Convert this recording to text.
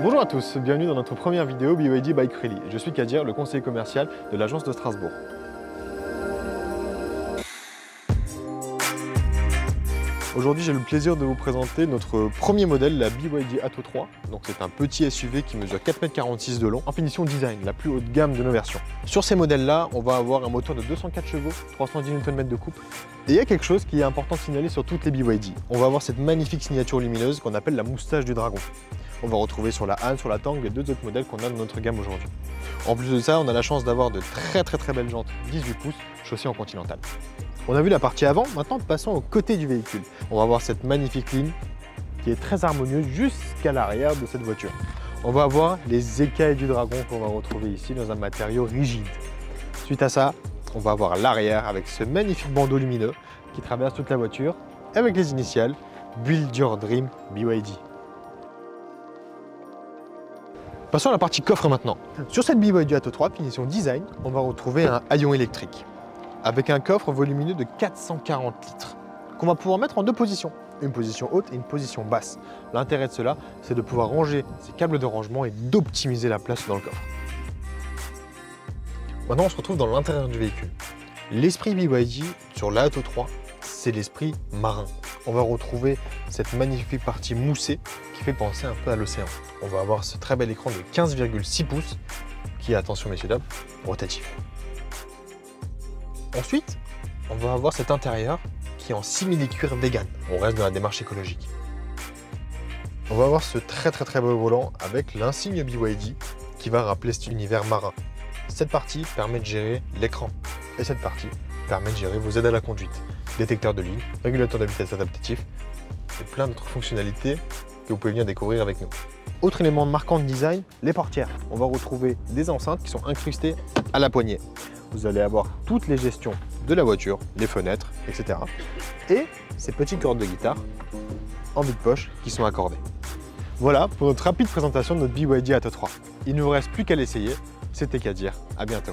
Bonjour à tous, bienvenue dans notre première vidéo BYD Bike Rally. Je suis Kadir, le conseiller commercial de l'agence de Strasbourg. Aujourd'hui, j'ai le plaisir de vous présenter notre premier modèle, la BYD Atto 3. Donc c'est un petit SUV qui mesure 4,46 m de long en finition design, la plus haute gamme de nos versions. Sur ces modèles-là, on va avoir un moteur de 204 chevaux, 310 Nm de couple. Et il y a quelque chose qui est important de signaler sur toutes les BYD. On va avoir cette magnifique signature lumineuse qu'on appelle la moustache du dragon. On va retrouver sur la Han, sur la Tang, les deux autres modèles qu'on a dans notre gamme aujourd'hui. En plus de ça, on a la chance d'avoir de très très très belles jantes 18 pouces chaussées en continental. On a vu la partie avant, maintenant passons au côté du véhicule. On va voir cette magnifique ligne qui est très harmonieuse jusqu'à l'arrière de cette voiture. On va avoir les écailles du dragon qu'on va retrouver ici dans un matériau rigide. Suite à ça, on va avoir l'arrière avec ce magnifique bandeau lumineux qui traverse toute la voiture avec les initiales Build Your Dream BYD. Passons à la partie coffre maintenant. Sur cette BYD Atto 3 finition design, on va retrouver un haillon électrique avec un coffre volumineux de 440 litres qu'on va pouvoir mettre en deux positions, une position haute et une position basse. L'intérêt de cela, c'est de pouvoir ranger ces câbles de rangement et d'optimiser la place dans le coffre. Maintenant, on se retrouve dans l'intérieur du véhicule. L'esprit BYD sur la 3, c'est l'esprit marin. On va retrouver cette magnifique partie moussée qui fait penser un peu à l'océan. On va avoir ce très bel écran de 15,6 pouces qui est, attention messieurs dames, rotatif. Ensuite, on va avoir cet intérieur qui est en simili-cuir vegan. On reste dans la démarche écologique. On va avoir ce très très très beau volant avec l'insigne BYD qui va rappeler cet univers marin. Cette partie permet de gérer l'écran et cette partie permet de gérer vos aides à la conduite, détecteur de ligne, régulateur de vitesse adaptatif et plein d'autres fonctionnalités que vous pouvez venir découvrir avec nous. Autre élément marquant de design, les portières. On va retrouver des enceintes qui sont incrustées à la poignée vous allez avoir toutes les gestions de la voiture, les fenêtres, etc. Et ces petites cordes de guitare en vide poche qui sont accordées. Voilà pour notre rapide présentation de notre BYD Atto 3. Il ne vous reste plus qu'à l'essayer. C'était dire. À bientôt.